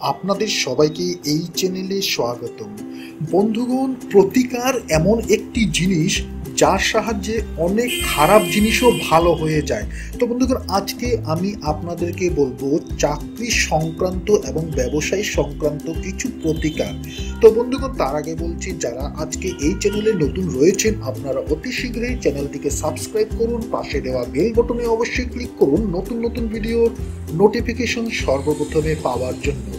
আপনাদের সবাইকে এই চ্যানেলে স্বাগতম। বন্ধুগণ, প্রতিকার এমন একটি জিনিস যার সাহায্যে অনেক খারাপ জিনিসও ভালো হয়ে যায়। তো বন্ধুগণ, আজকে আমি আপনাদেরকে বলব চাকরি সংক্রান্ত এবং ব্যবসায় সংক্রান্ত কিছু প্রতিকার। তো বন্ধুগণ, তার আগে বলছি, যারা আজকে এই চ্যানেলে নতুন রয়েছেন, আপনারা অতি শীঘ্রই চ্যানেলটিকে সাবস্ক্রাইব করুন, পাশে দেওয়া বেল বটনে অবশ্যই ক্লিক করুন। নতুন নতুন ভিডিওর নোটিফিকেশন সর্বপ্রথমে পাওয়ার জন্য।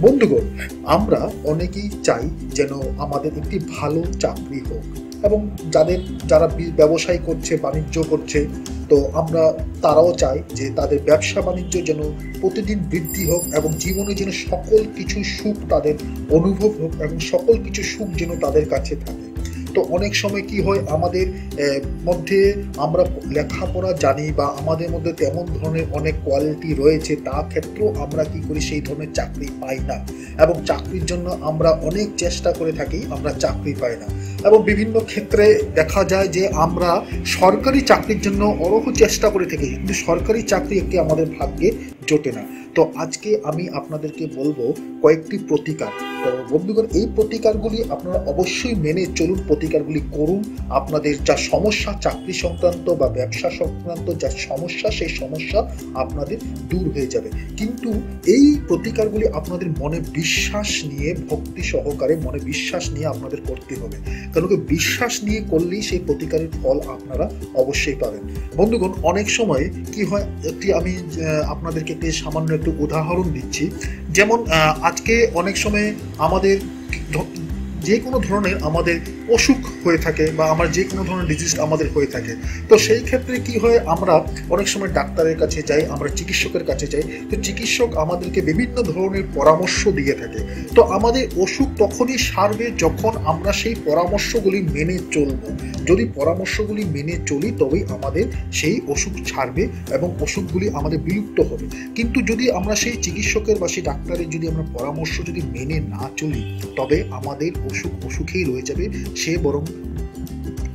বন্ধুগণ, আমরা অনেকেই চাই যেন আমাদের একটি ভালো চাকরি হোক এবং যাদের, যারা ব্যবসায় করছে, বাণিজ্য করছে, তো আমরা তারাও চাই যে তাদের ব্যবসা, বাণিজ্য যেন প্রতিদিন বৃদ্ধি হোক এবং জীবনে যেন সকল কিছু সুখ তাদের অনুভব হোক এবং সকল কিছু সুখ যেন তাদের কাছে থাকে। তো অনেক সময় কি হয়, আমাদের মধ্যে আমরা লেখাপড়া জানি বা আমাদের মধ্যে তেমন ধরনের অনেক কোয়ালিটি রয়েছে, তা ক্ষেত্রেও আমরা কি করি, সেই ধরনের চাকরি পাই না। এবং চাকরির জন্য আমরা অনেক চেষ্টা করে থাকি, আমরা চাকরি পাই না। এবং বিভিন্ন ক্ষেত্রে দেখা যায় যে আমরা সরকারি চাকরির জন্য অরহ চেষ্টা করে থাকি, কিন্তু সরকারি চাকরি একটি আমাদের ভাগ্যে জোটে না। তো আজকে আমি আপনাদেরকে বলব কয়েকটি প্রতিকার। তো বন্ধুগণ, এই প্রতিকারগুলি আপনারা অবশ্যই মেনে চলুন, প্রতিকারগুলি করুন। আপনাদের যা সমস্যা, চাকরি সংক্রান্ত বা ব্যবসা সংক্রান্ত যা সমস্যা, সেই সমস্যা আপনাদের দূর হয়ে যাবে। কিন্তু এই প্রতিকারগুলি আপনাদের মনে বিশ্বাস নিয়ে, ভক্তি সহকারে মনে বিশ্বাস নিয়ে আপনাদের করতে হবে। কারণ কি বিশ্বাস নিয়ে করলেই সেই প্রতিকারের ফল আপনারা অবশ্যই পাবেন। বন্ধুগণ, অনেক সময় কি হয়, একটি আমি আপনাদেরকে একটি সামান্য একটু উদাহরণ দিচ্ছি। যেমন আজকে অনেক সময় আমাদের যে কোনো ধরনের আমাদের অসুখ হয়ে থাকে বা আমার যে কোনো ধরনের ডিজিজ আমাদের হয়ে থাকে। তো সেই ক্ষেত্রে কি হয়, আমরা অনেক সময় ডাক্তারের কাছে যাই, আমরা চিকিৎসকের কাছে যাই, তো চিকিৎসক আমাদেরকে বিভিন্ন ধরনের পরামর্শ দিয়ে থাকে। তো আমাদের অসুখ তখনই সারবে যখন আমরা সেই পরামর্শগুলি মেনে চলব। যদি পরামর্শগুলি মেনে চলি, তবেই আমাদের সেই অসুখ ছাড়বে এবং অসুখগুলি আমাদের বিলুপ্ত হবে। কিন্তু যদি আমরা সেই চিকিৎসকের বা সেই ডাক্তারের যদি আমরা পরামর্শ যদি মেনে না চলি, তবে আমাদের অসুখ অসুখেই রয়ে যাবে। সে বরং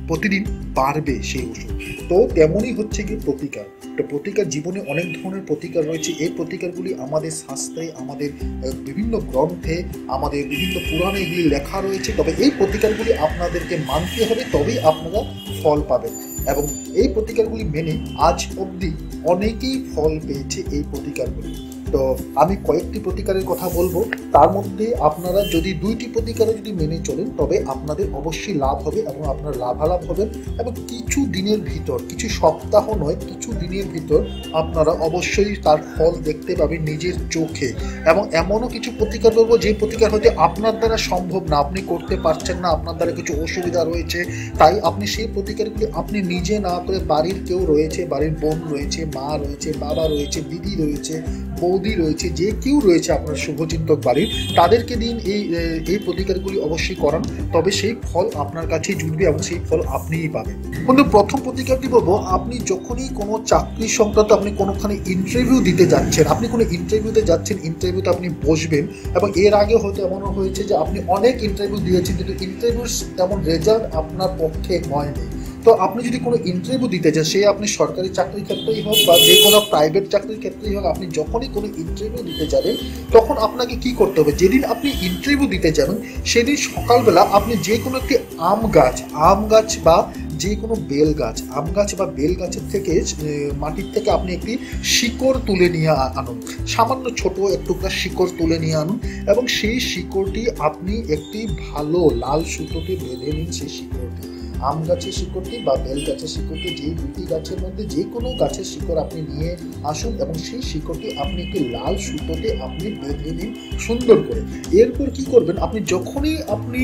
প্রতিদিন বাড়বে সেই ওষুধ। তো তেমনই হচ্ছে কি প্রতিকার। তো প্রতিকার জীবনে অনেক ধরনের প্রতিকার রয়েছে। এই প্রতিকারগুলি আমাদের শাস্ত্রে, আমাদের বিভিন্ন গ্রন্থে, আমাদের বিভিন্ন পুরাণে এগুলি লেখা রয়েছে। তবে এই প্রতিকারগুলি আপনাদেরকে মানতে হবে, তবেই আপনারা ফল পাবেন। এবং এই প্রতিকারগুলি মেনে আজ অবধি অনেকেই ফল পেয়েছে এই প্রতিকারগুলি। তো আমি কয়েকটি প্রতিকারের কথা বলব। তার মধ্যে আপনারা যদি দুইটি প্রতিকারে যদি মেনে চলেন, তবে আপনাদের অবশ্যই লাভ হবে এবং আপনার লাভালাভ হবেন এবং কিছু দিনের ভিতর, কিছু সপ্তাহ নয়, কিছু দিনের ভিতর আপনারা অবশ্যই তার ফল দেখতে পাবেন নিজের চোখে। এবং এমনও কিছু প্রতিকার করব যে প্রতিকার হতে আপনার দ্বারা সম্ভব না, আপনি করতে পারছেন না, আপনার দ্বারা কিছু অসুবিধা রয়েছে, তাই আপনি সেই প্রতিকারগুলি আপনি নিজে না করে বাড়ির কেউ রয়েছে, বাড়ির বোন রয়েছে, মা রয়েছে, বাবা রয়েছে, দিদি রয়েছে বৌদি রয়েছে, যে কেউ রয়েছে আপনার শুভচিন্তক বাড়ির, তাদেরকে দিন এই এই প্রতিকারগুলি অবশ্যই করান। তবে সেই ফল আপনার কাছেই জুটবে এবং সেই ফল আপনিই পাবেন। বন্ধু, প্রথম প্রতিকারটি বলব, আপনি যখনই কোনো চাকরি সংক্রান্ত আপনি কোনোখানে ইন্টারভিউ দিতে যাচ্ছেন, আপনি কোনো ইন্টারভিউতে যাচ্ছেন ইন্টারভিউতে আপনি বসবেন এবং এর আগে হয়তো এমনও হয়েছে যে আপনি অনেক ইন্টারভিউ দিয়েছেন, কিন্তু ইন্টারভিউ তেমন রেজাল্ট আপনার পক্ষে হয়নি। তো আপনি যদি কোনো ইন্টারভিউ দিতে চান, সে আপনি সরকারি চাকরির ক্ষেত্রেই হোক বা যে কোনো প্রাইভেট চাকরির ক্ষেত্রেই হোক, আপনি যখনই কোনো ইন্টারভিউ দিতে যাবেন, তখন আপনাকে কি করতে হবে? যেদিন আপনি ইন্টারভিউ দিতে যাবেন, সেদিন সকালবেলা আপনি যে কোনো একটি আম গাছ আম গাছ বা যে কোনো বেল গাছ, আম গাছ বা বেল গাছের থেকে মাটির থেকে আপনি একটি শিকড় তুলে নিয়ে আনুন। সামান্য ছোট একটু শিকড় তুলে নিয়ে আনুন এবং সেই শিকড়টি আপনি একটি ভালো লাল সুতোতে বেঁধে নিন, সেই শিকড়টি। আম গাছের শিকড়টি বা বেল গাছের শিকড়টি, যে দুটি গাছের মধ্যে যে কোনো গাছের শিকড় আপনি নিয়ে আসুন এবং সেই শিকড়টি আপনি একটি লাল সুতোতে আপনি বেঁধে নিন সুন্দর করে। এরপর কি করবেন? আপনি যখনই আপনি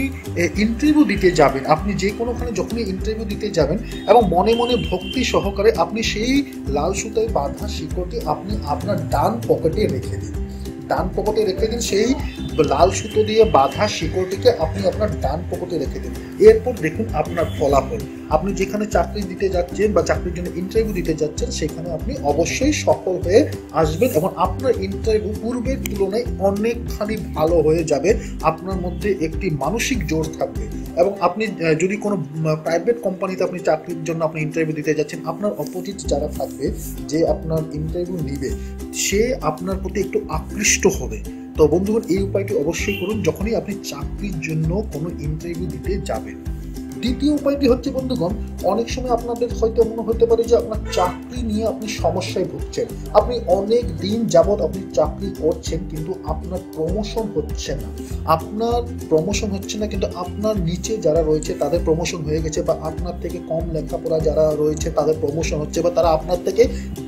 ইন্টারভিউ দিতে যাবেন, আপনি যে কোনোখানে যখনই ইন্টারভিউ দিতে যাবেন এবং মনে মনে ভক্তি সহকারে আপনি সেই লাল সুতোয় বাঁধা শিকড়টি আপনি আপনার ডান পকেটে রেখে দিন। ডান পকেটে রেখে দিন, সেই লাল সুতো দিয়ে বাঁধা শিকড়টিকে আপনি আপনার ডান পকেটে রেখে দিন। এরপর দেখুন আপনার ফলাফল। আপনি যেখানে চাকরি দিতে যাচ্ছেন বা চাকরির জন্য ইন্টারভিউ দিতে যাচ্ছেন, সেখানে আপনি অবশ্যই সফল হয়ে আসবেন এবং আপনার ইন্টারভিউ পূর্বের তুলনায় অনেকখানি ভালো হয়ে যাবে। আপনার মধ্যে একটি মানসিক জোর থাকবে এবং আপনি যদি কোনো প্রাইভেট কোম্পানিতে আপনি চাকরির জন্য আপনি ইন্টারভিউ দিতে যাচ্ছেন, আপনার অপোজিট যারা থাকবে, যে আপনার ইন্টারভিউ নিবে, সে আপনার প্রতি একটু আকৃষ্ট হবে। তো বন্ধুগণ, এই উপায়টি অবশ্যই করুন যখনই আপনি চাকরির জন্য কোনো ইন্টারভিউ দিতে যাবেন। দ্বিতীয় উপায়টি হচ্ছে বন্ধুগণ, অনেক সময় আপনাদের হয়তো মনে হতে পারে যে আপনার চাকরি নিয়ে আপনি সমস্যায় ভুগছেন। আপনি অনেক দিন যাবৎ আপনি চাকরি করছেন কিন্তু আপনার প্রমোশন হচ্ছে না। আপনার প্রমোশন হচ্ছে না কিন্তু আপনার নিচে যারা রয়েছে তাদের প্রমোশন হয়ে গেছে বা আপনার থেকে কম লেখাপড়া যারা রয়েছে তাদের প্রমোশন হচ্ছে বা তারা আপনার থেকে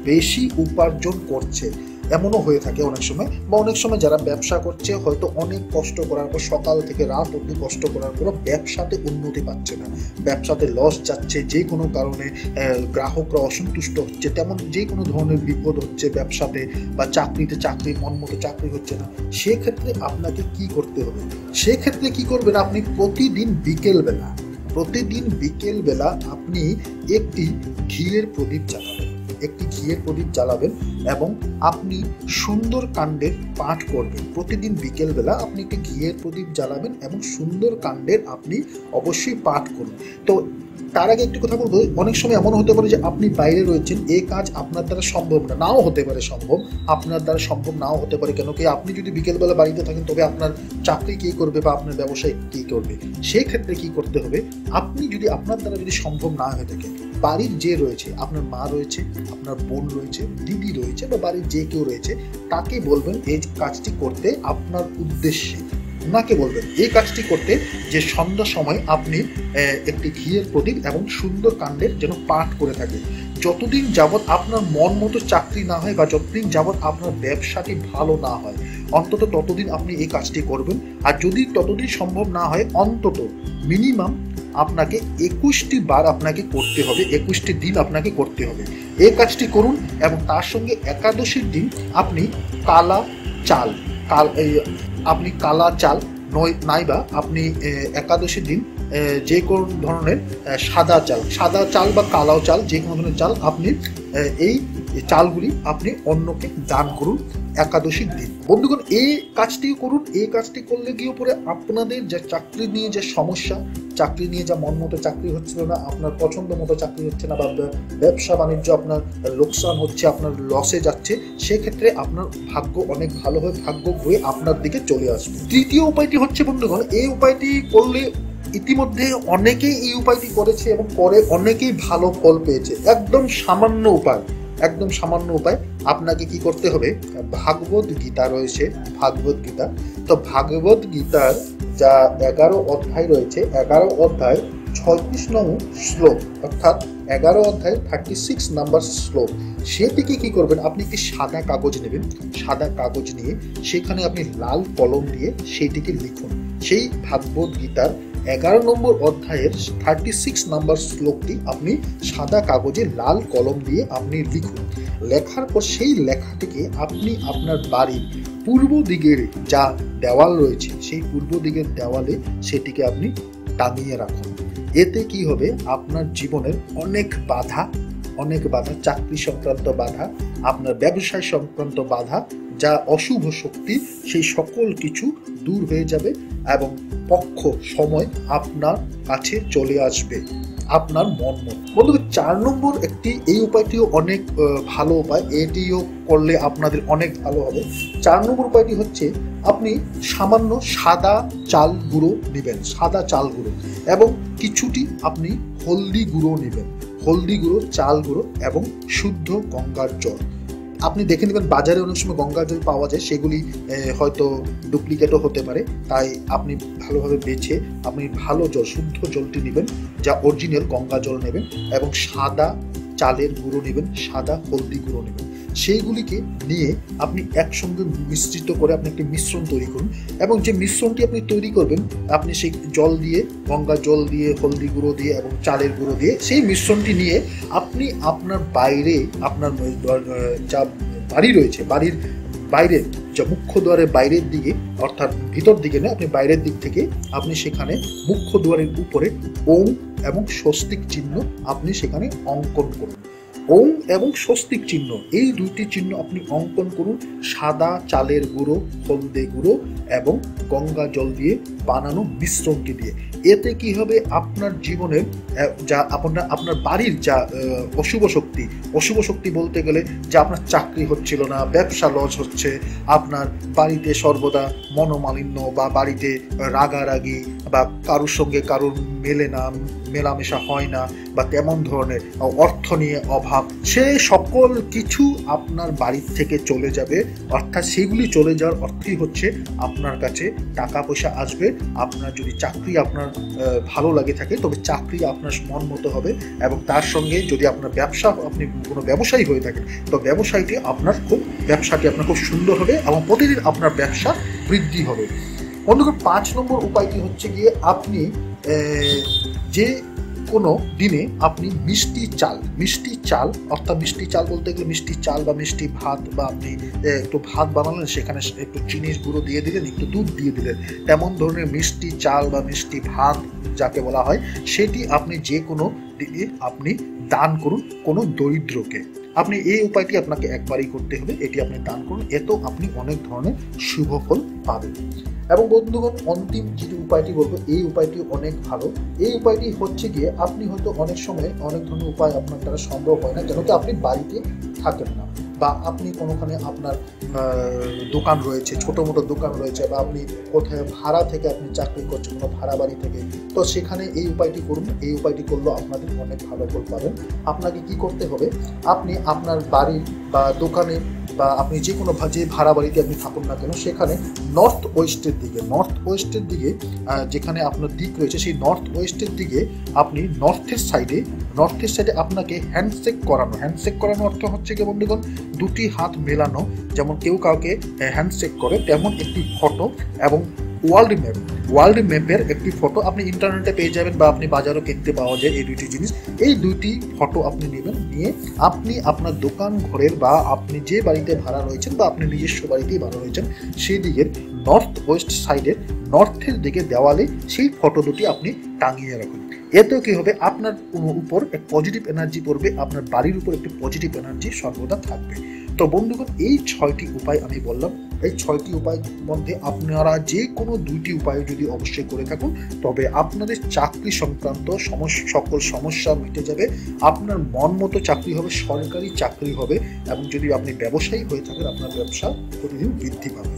বেশি উপার্জন করছে। এমনও হয়ে থাকে অনেক সময় বা অনেক সময় যারা ব্যবসা করছে, হয়তো অনেক কষ্ট করার পর সকাল থেকে রাত অবধি কষ্ট করার পর ব্যবসাতে উন্নতি পাচ্ছে না। ব্যবসাতে লস যাচ্ছে, যে কোনো কারণে গ্রাহকরা অসন্তুষ্ট হচ্ছে, তেমন যে কোনো ধরনের বিপদ হচ্ছে ব্যবসাতে বা চাকরিতে চাকরি, মন মতো চাকরি হচ্ছে না। সেক্ষেত্রে আপনাকে কি করতে হবে? সেক্ষেত্রে কি করবেন আপনি? প্রতিদিন বিকেলবেলা প্রতিদিন বিকেলবেলা আপনি একটি ঘিয়ের প্রদীপ জ্বালাবেন একটি ঘিয়ের প্রদীপ জ্বালাবেন এবং আপনি সুন্দর কাণ্ডের পাঠ করবেন। প্রতিদিন বিকেলবেলা আপনি একটি ঘিয়ের প্রদীপ জ্বালাবেন এবং সুন্দর কাণ্ডের আপনি অবশ্যই পাঠ করুন। তো তার আগে একটি কথা বলব, অনেক সময় এমন হতে পারে যে আপনি বাইরে রয়েছেন এই কাজ আপনার দ্বারা সম্ভব না। নাও হতে পারে সম্ভব, আপনার দ্বারা সম্ভব নাও হতে পারে, কেন কি আপনি যদি বিকেলবেলা বাড়িতে থাকেন, তবে আপনার চাকরি কে করবে বা আপনার ব্যবসায় কে করবে? সেই ক্ষেত্রে কি করতে হবে? আপনি যদি আপনার দ্বারা যদি সম্ভব না হয়ে থাকে বাড়ির যে রয়েছে, আপনার মা রয়েছে, আপনার বোন রয়েছে, দিদি রয়েছে বা বাড়ির যে কেউ রয়েছে, তাকে বলবেন এই কাজটি করতে আপনার উদ্দেশ্যে। ওনাকে বলবেন এই কাজটি করতে যে সন্ধ্যার সময় আপনি একটি ঘিয়ের প্রদীপ এবং সুন্দর কাণ্ডের যেন পাঠ করে থাকে যতদিন যাবৎ আপনার মন মতো চাকরি না হয় বা যতদিন যাবৎ আপনার ব্যবসাটি ভালো না হয়, অন্তত ততদিন আপনি এই কাজটি করবেন। আর যদি ততদিন সম্ভব না হয়, অন্তত মিনিমাম আপনাকে একুশটি বার আপনাকে করতে হবে, একুশটি দিন আপনাকে করতে হবে। এই কাজটি করুন এবং তার সঙ্গে একাদশীর দিন আপনি কালা চাল, কাল আপনি কালা চাল নয়, নাইবা আপনি একাদশীর দিন যে কোনো ধরনের সাদা চাল সাদা চাল বা কালাও চাল, যে কোনো ধরনের চাল আপনি এই চালগুলি আপনি অন্যকে দান করুন। একাদশীর দিন। বন্ধুগণ, এই কাজটি করুন, এই কাজটি করলে গিয়ে পরে আপনাদের যে চাকরি নিয়ে যে সমস্যা, চাকরি নিয়ে যা মন মতো চাকরি হচ্ছিল না, আপনার পছন্দ মতো চাকরি হচ্ছে না বা ব্য- ব্যবসা বাণিজ্য আপনার লোকসান হচ্ছে, আপনার লসে যাচ্ছে, সেক্ষেত্রে আপনার ভাগ্য অনেক ভালো হয়, ভাগ্য হয়ে আপনার দিকে চলে আসবে। তৃতীয় উপায়টি হচ্ছে, বন্ধুগণ, এই উপায়টি করলে ইতিমধ্যে অনেকেই এই উপায়টি করেছে এবং করে অনেকেই ভালো ফল পেয়েছে। একদম সামান্য উপায়, একদম সামান্য উপায় আপনাকে কি করতে হবে? ভাগবত গীতা রয়েছে, ভাগবত গীতা। তো ভাগবত গীতার যা এগারো অধ্যায় রয়েছে, এগারো অধ্যায় ছয়ত্রিশ নং শ্লোক, অর্থাৎ এগারো অধ্যায় থার্টি সিক্স নাম্বার শ্লোক সেটিকে কি করবেন? আপনি একটি সাদা কাগজ নেবেন। সাদা কাগজ নিয়ে সেখানে আপনি লাল কলম দিয়ে সেইটিকে লিখুন। সেই ভাগবত গীতার এগারো নম্বর অধ্যায়ের থার্টি সিক্স নাম্বার শ্লোকটি আপনি সাদা কাগজে লাল কলম দিয়ে আপনি লিখুন। লেখার পর সেই লেখাটিকে আপনি আপনার বাড়ির পূর্ব দিকের যা দেওয়াল রয়েছে, সেই পূর্ব দিকের দেওয়ালে সেটিকে আপনি টাঙিয়ে রাখুন। এতে কি হবে? আপনার জীবনের অনেক বাধা অনেক বাধা, চাকরি সংক্রান্ত বাধা, আপনার ব্যবসায় সংক্রান্ত বাধা যা অশুভ শক্তি, সেই সকল কিছু দূর হয়ে যাবে এবং পক্ষ, সময় আপনার কাছে চলে আসবে। আপনার মন মতো বন্ধু চার নম্বর একটি, এই উপায়টিও অনেক ভালো উপায়। এটিও করলে আপনাদের অনেক ভালো হবে। চার নম্বর উপায়টি হচ্ছে, আপনি সামান্য সাদা চাল গুঁড়ো নেবেন, সাদা চাল গুঁড়ো। এবং কিছুটি আপনি হলদি গুঁড়ো নেবেন, হলদি গুঁড়ো, চাল গুঁড়ো এবং শুদ্ধ গঙ্গার জল। আপনি দেখে নেবেন বাজারে অনেক সময় গঙ্গা জল পাওয়া যায়, সেগুলি হয়তো ডুপ্লিকেটও হতে পারে। তাই আপনি ভালোভাবে বেছে, আপনি ভালো জল, শুদ্ধ জলটি নেবেন, যা অরিজিনাল গঙ্গা জল নেবেন এবং সাদা চালের গুঁড়ো নেবেন, সাদা হলদি গুঁড়ো নেবেন। সেইগুলিকে নিয়ে আপনি একসঙ্গে মিশ্রিত করে আপনি একটি মিশ্রণ তৈরি করুন এবং যে মিশ্রণটি আপনি তৈরি করবেন, আপনি সেই জল দিয়ে, গঙ্গা জল দিয়ে, হলদি গুঁড়ো দিয়ে এবং চালের গুঁড়ো দিয়ে, সেই মিশ্রণটি নিয়ে আপনি আপনার বাইরে আপনার যা বাড়ি রয়েছে, বাড়ির বাইরে, যা মুখ্য দুয়ারের বাইরের দিকে, অর্থাৎ ভিতর দিকে না, আপনি বাইরের দিক থেকে আপনি সেখানে মুখ্য দুয়ারের উপরে ওম এবং স্বস্তিক চিহ্ন আপনি সেখানে অঙ্কন করুন। ওং এবং স্বস্তিক চিহ্ন। এই দুইটি চিহ্ন আপনি অঙ্কন করুন। সাদা চালের গুঁড়ো হলদে গুঁড়ো এবং গঙ্গা জল দিয়ে বানানো মিশ্রণটি দিয়ে। এতে কি হবে? আপনার জীবনের আহ, যা আপনার আপনার বাড়ির যা অশুভ শক্তি অশুভ শক্তি বলতে গেলে যে আপনার চাকরি হচ্ছিল না ব্যবসা লস হচ্ছে আপনার বাড়িতে সর্বদা মনোমালিন্য বা বাড়িতে রাগারাগি বা কারোর সঙ্গে কারোর মেলে না, মেলামেশা হয় না বা তেমন ধরনের অর্থ নিয়ে অভাব, সে সকল কিছু আপনার বাড়ির থেকে চলে যাবে। অর্থাৎ সেগুলি চলে যাওয়ার অর্থই হচ্ছে আপনার কাছে টাকা পয়সা আসবে। আপনার যদি চাকরি আপনার ভালো লাগে থাকে, তবে চাকরি আপনার মন মতো হবে এবং তার সঙ্গে যদি আপনার ব্যবসা, আপনি কোনো ব্যবসায়ী হয়ে থাকেন, তো ব্যবসায়ীটি আপনার খুব, ব্যবসাটি আপনার খুব সুন্দর হবে এবং প্রতিদিন আপনার ব্যবসা বৃদ্ধি হবে। বন্ধুগণ, পাঁচ নম্বর উপায়টি হচ্ছে গিয়ে আপনি যে কোনো দিনে আপনি মিষ্টি চাল মিষ্টি চাল, অর্থাৎ মিষ্টি চাল বলতে গেলে মিষ্টি চাল বা মিষ্টি ভাত বা আপনি একটু ভাত বানালেন, সেখানে একটু চিনির গুঁড়ো দিয়ে দিলেন, একটু দুধ দিয়ে দিলেন তেমন ধরনের মিষ্টি চাল বা মিষ্টি ভাত যাকে বলা হয়, সেটি আপনি যে কোনো দিনে আপনি দান করুন কোনো দরিদ্রকে। আপনি এই উপায়টি আপনাকে একবারই করতে হবে, এটি আপনি দান করুন এত আপনি অনেক ধরনের শুভ ফল পাবেন। এবং বন্ধুগণ, অন্তিম যেটি উপায়টি বলব, এই উপায়টি অনেক ভালো। এই উপায়টি হচ্ছে গিয়ে আপনি হয়তো অনেক সময় অনেক ধরনের উপায় আপনার দ্বারা সম্ভব হয় না, যেন আপনি বাড়িতে থাকেন না। বা আপনি কোনোখানে আপনার দোকান রয়েছে, ছোটো মোটো দোকান রয়েছে বা আপনি কোথায় ভাড়া থেকে আপনি চাকরি করছেন, কোনো ভাড়া বাড়ি থেকে, তো সেখানে এই উপায়টি করুন। এই উপায়টি করলেও আপনাদের অনেক ভালো ফল পাবেন। আপনাকে কি করতে হবে? আপনি আপনার বাড়ির বা দোকানে বা আপনি যে কোনো যে ভাড়া বাড়িতে আপনি থাকুন না কেন, সেখানে নর্থ ওয়েস্টের দিকে নর্থ ওয়েস্টের দিকে যেখানে আপনার দিক রয়েছে, সেই নর্থ ওয়েস্টের দিকে আপনি নর্থের সাইডে নর্থের সাইডে আপনাকে হ্যান্ডশেক করানো। হ্যান্ডশেক করানো অর্থ হচ্ছে কি বন্ধুগণ? দুটি হাত মেলানো। যেমন কেউ কাউকে হ্যান্ডশেক করে, তেমন একটি ফটো এবং ওয়ার্ল্ড ম্যাপ ওয়ার্ল্ড ম্যাপের একটি ফটো আপনি ইন্টারনেটে পেয়ে যাবেন বা আপনি বাজারও কিনতে পাওয়া যায় এই দুইটি জিনিস। এই দুইটি ফটো আপনি নেবেন নিয়ে আপনি আপনার দোকান ঘরের বা আপনি যে বাড়িতে ভাড়া রয়েছেন বা আপনি নিজস্ব বাড়িতেই ভাড়া রয়েছেন, সেই দিকের নর্থ ওয়েস্ট সাইডের নর্থের দিকে দেওয়ালে সেই ফটো দুটি আপনি টাঙিয়ে রাখুন। এতেও কি হবে? আপনার উপর এক পজিটিভ এনার্জি পড়বে, আপনার বাড়ির উপর একটি পজিটিভ এনার্জি সর্বদা থাকবে। তো বন্ধুগণ, এই ছয়টি উপায় আমি বললাম এই ছয়টি উপায় মধ্যে আপনারা যে কোনো দুইটি উপায় যদি অবশ্যই করে থাকুন, তবে আপনাদের চাকরি সংক্রান্ত সমস্যা সকল সমস্যা মিটে যাবে। আপনার মন মতো চাকরি হবে, সরকারি চাকরি হবে, এবং যদি আপনি ব্যবসায়ী হয়ে থাকেন, আপনার ব্যবসা প্রতিদিন বৃদ্ধি পাবে।